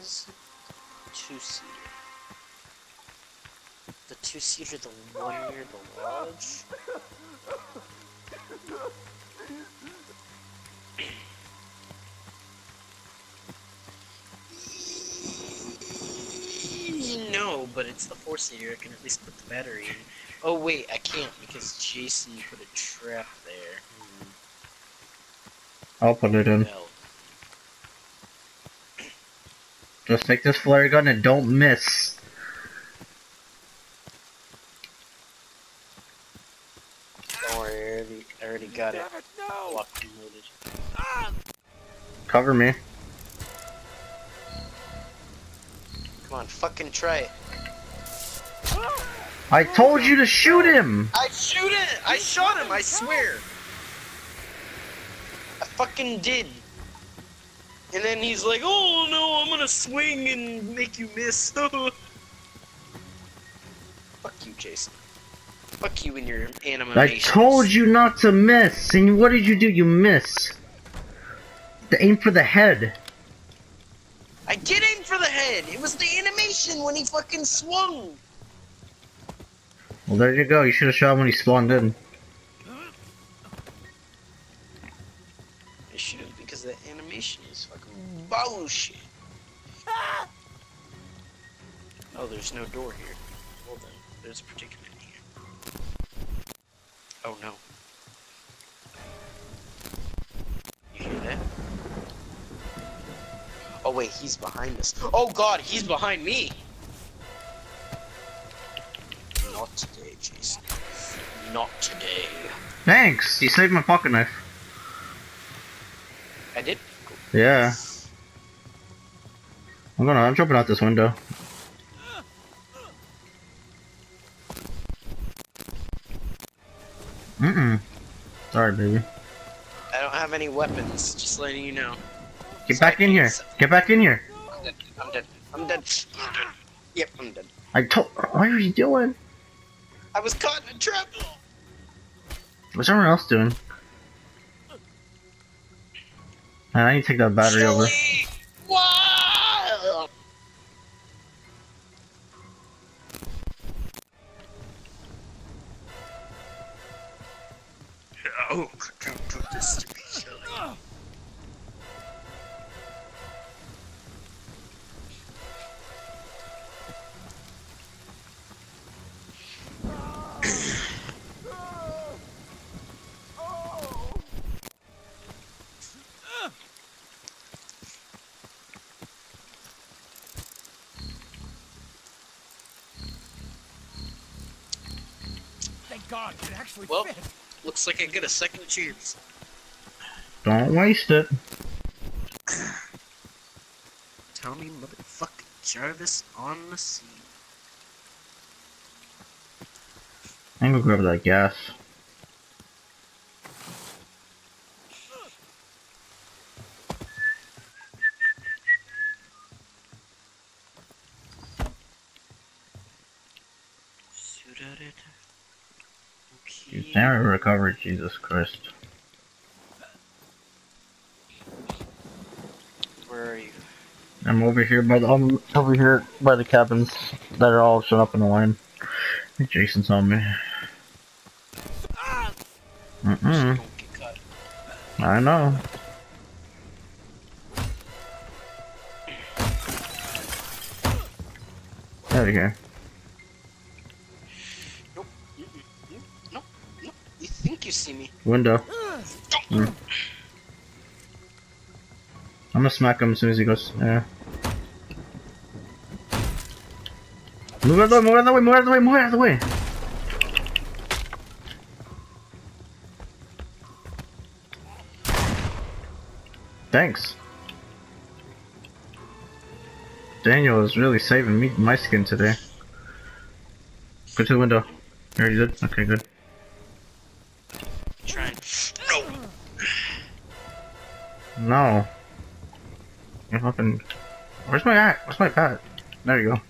is two seater. The two seater, the one near the lodge. No, but it's the four seater. I can at least put the battery in. Oh wait, I can't because Jason put a trap there. I'll put it in. Just take this flare gun and don't miss. don't worry, I already, I already got it it, no! locked and loaded. Ah! Cover me. Come on, fucking try it. I told you to shoot him! I shoot it! I shot him, I swear! I fucking did. And then he's like, oh no, I'm gonna swing and make you miss. Fuck you, Jason. Fuck you and your animation. I told you not to miss, and what did you do? You miss. To aim for the head. I did aim for the head! It was the animation when he fucking swung! Well, there you go. You should have shot when he spawned in. Oh, there's no door here. Well then, there's a predicament here. Oh no. You hear that? Oh wait, he's behind us. Oh god, he's behind me! Not today, Jason. Not today. Thanks. You saved my pocket knife. I did? Yeah. I'm gonna. I'm jumping out this window. Sorry, baby. I don't have any weapons, just letting you know. Get back in here. Get back in here. I'm dead. I'm dead. I'm dead. I'm dead. Yep, I'm dead. I told. What are you doing? I was caught in a trap. What's everyone else doing? Man, I need to take that battery over. God, it actually Well. fit. Looks like I get a second chance. Don't waste it. Tommy motherfucking Jarvis on the scene. I'm gonna grab that gas. You Okay. never recovered, Jesus Christ. Where are you? I'm over here by the I'm over here by the cabins that are all set up in a line. Jason's on me. Get caught. I know. There we go. You see me? Window. Mm. I'm gonna smack him as soon as he goes. Yeah. Move out of the way, move out of the way, move out of the way, move out of the way. Thanks. Daniel is really saving me my skin today. Go to the window. You already did? Okay, good. No. Fucking. Where's my hat? Where's my bat? There you go.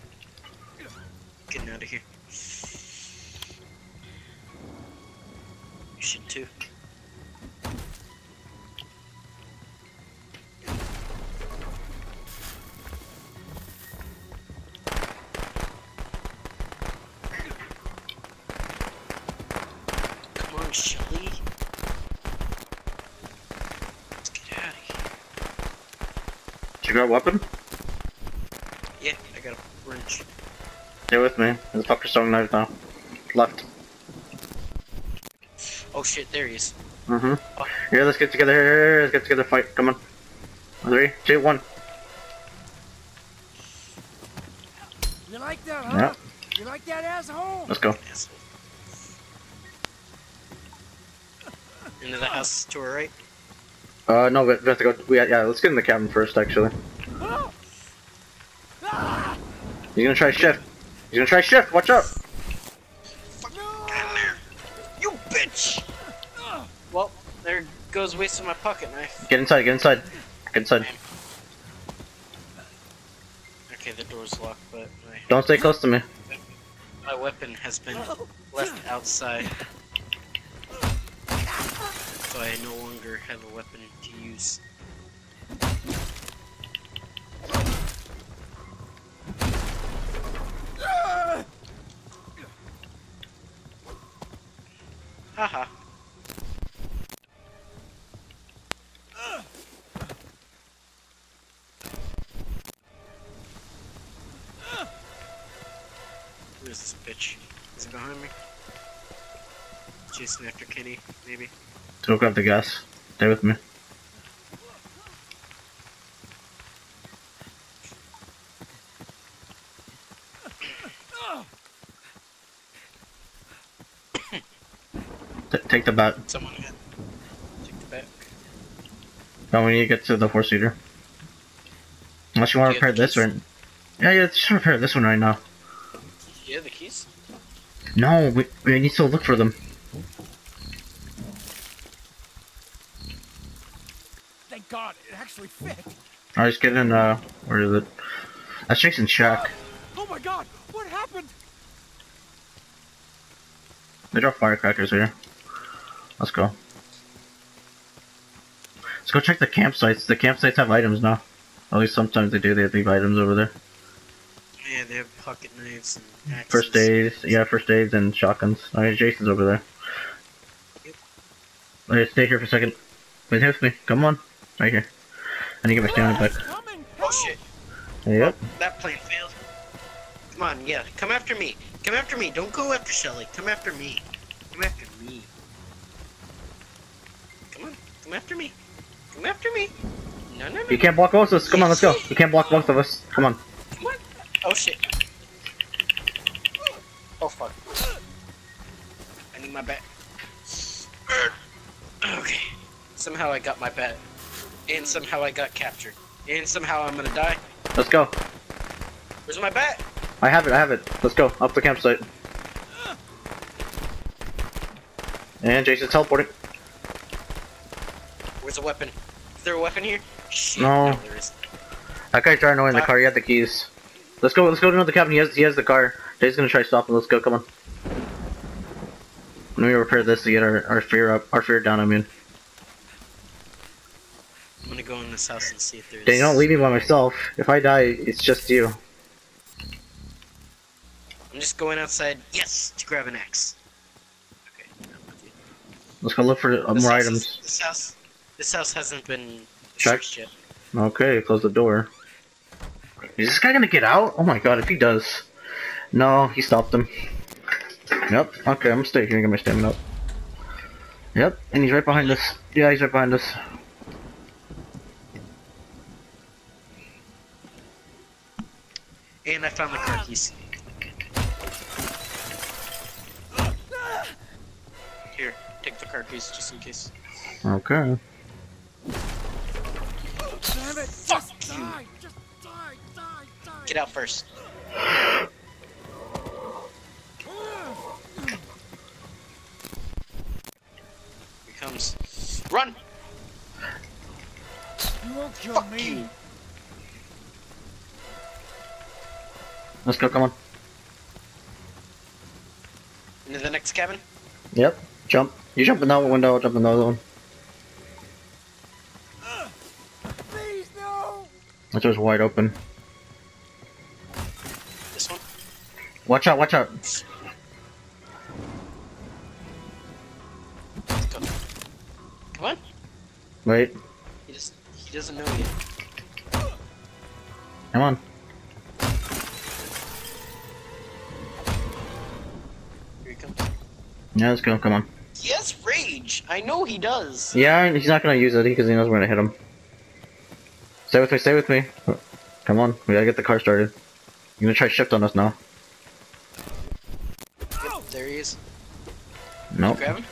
You got a weapon? Yeah, I got a wrench. Stay with me. There's a fucker throwing knife now. Left. Oh shit, there he is. Mm-hmm. Here, let's get together. Here, here, here, let's get together. Fight. Come on. Three, two, one. You like that, huh? Yeah. You like that, asshole? Let's go. Asshole. Into the house to our right. Uh, no, we we have to go. We yeah. Let's get in the cabin first. Actually, he's gonna try shift. He's gonna try shift. Watch out. Come. You bitch! Well, there goes wasting my pocket knife. Get inside. Get inside. Get inside. Okay, the door's locked, but my, Don't stay close to me. my weapon has been left outside. I no longer have a weapon to use. Haha. Who is this bitch? Is it behind me? Chasing after Kenny, maybe? Go grab the gas. Stay with me. T- take the bat. Someone hit. Take the back. No, oh, we need to get to the four seater. Unless you want to repair this right. Yeah, yeah, just repair this one right now. Yeah, the keys? No, we, we need to look for them. God, it actually fit. Alright, just get in, uh, where is it? That's Jason's shack. Oh my God, what happened? They drop firecrackers here. Let's go. Let's go check the campsites. The campsites have items now. At least sometimes they do. They leave items over there. Yeah, they have pocket knives and axes. First aids, yeah, first aids and shotguns. Alright, Jason's over there. Yep. Alright, stay here for a second. Wait, here with me. Come on. Right here. I need to get back. Coming. Oh shit, Yep. that plane failed. Come on, yeah, come after me. Come after me. Don't go after Shelly. Come after me. Come after me. Come on, come after me. Come after me. No, no, no. You can't block both of us. Come on, let's go. You can't block both of us. Come on. Come on. Oh shit. Oh fuck. I need my bat. Okay. Somehow I got my bat. And somehow I got captured. And somehow I'm gonna die. Let's go. Where's my bat? I have it, I have it. Let's go. Up the campsite. And Jason's teleporting. Where's the weapon? Is there a weapon here? Shit, No. there is. That guy tried annoying the car. He had the keys. Let's go. Let's go to another cabin. He has. He has the car. Jason's gonna try stopping. Let's go. Come on. Let me repair this to get our, our fear up. Our fear down. I mean, go in this house and see if there's. Dang, don't leave me by myself. If I die, it's just you. I'm just going outside. Yes, to grab an axe. Okay. I'm with you. Let's go look for This more house is- items. This house. This house hasn't been Check. searched yet. Okay, close the door. Is this guy gonna get out? Oh my god, if he does. No, he stopped him. Yep, okay, I'm gonna stay here and get my stamina up. Yep, and he's right behind us. Yeah, he's right behind us. And I found the car keys. Here, take the car keys just in case. Okay. Damn it! Fuck just you. die! Just die! Die! Die! Get out first. Here comes. Run! You won't kill Fuck me. you. Let's go, come on. Into the next cabin. Yep, jump. You jump in that window, I'll jump in the other one. Please no! That door's wide open. This one. Watch out, watch out. What? Wait, He just he doesn't know yet. come on. Yeah, let's go. Come on. He has rage. I know he does. Yeah, he's not gonna use it because he knows we're gonna hit him. Stay with me. Stay with me. Come on, we gotta get the car started. You're gonna try shift on us now? Yep, there he is. Nope. Grab him.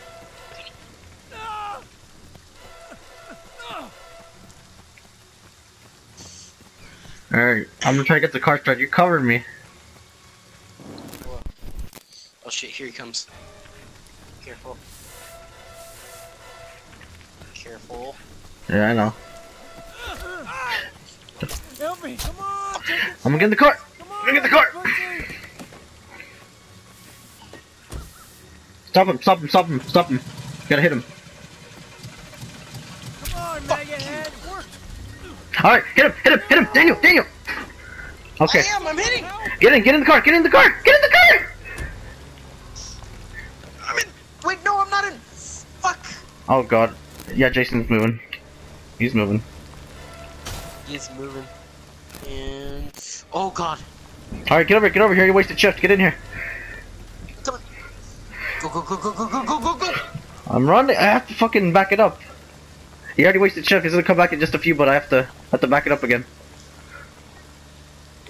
Alright, I'm gonna try to get the car started. You covered me. Oh shit, here he comes. Careful. Careful. Yeah, I know. Help me! Come on! I'm gonna get in the car. Come on! Look at the car! Pussy! Stop him! Stop him! Stop him! Stop him! gotta hit him. Come on, maggot head! Work! Alright, hit him! Hit him! Hit him! Daniel! Daniel! Okay, I am, I'm hitting! get in! Get in the car! Get in the car! Get in the car! I'm in! Wait, no, I'm not in! Fuck! Oh god. Yeah, Jason's moving. He's moving. He's moving. And... Oh god! Alright, get over here! Get over here! You wasted shift! Get in here! Come on! Go, go, go, go, go, go, go, go, go! I'm running! I have to fucking back it up! He already wasted shift. He's gonna come back in just a few, but I have to have to back it up again.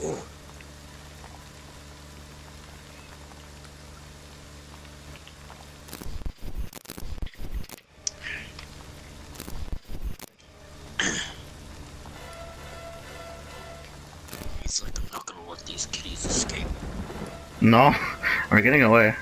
He's No, we're getting away.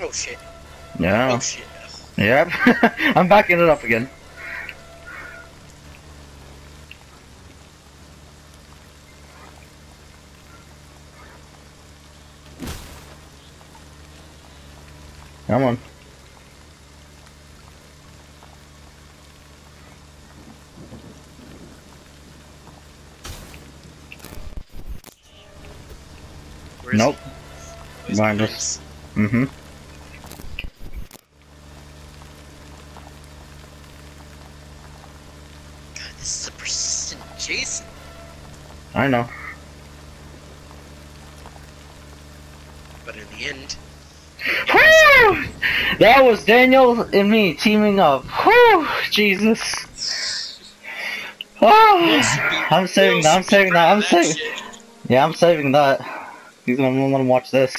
Oh shit. Yeah. Oh shit. Yep. I'm backing it up again. Come on. Where is Nope. Behind us. Mm-hmm. God, this is a persistent Jason. I know. But in the end, That was Daniel and me teaming up. Whew! Jesus. Oh, I'm saving that. I'm saving that. I'm saving. Yeah, I'm saving that. He's gonna watch this.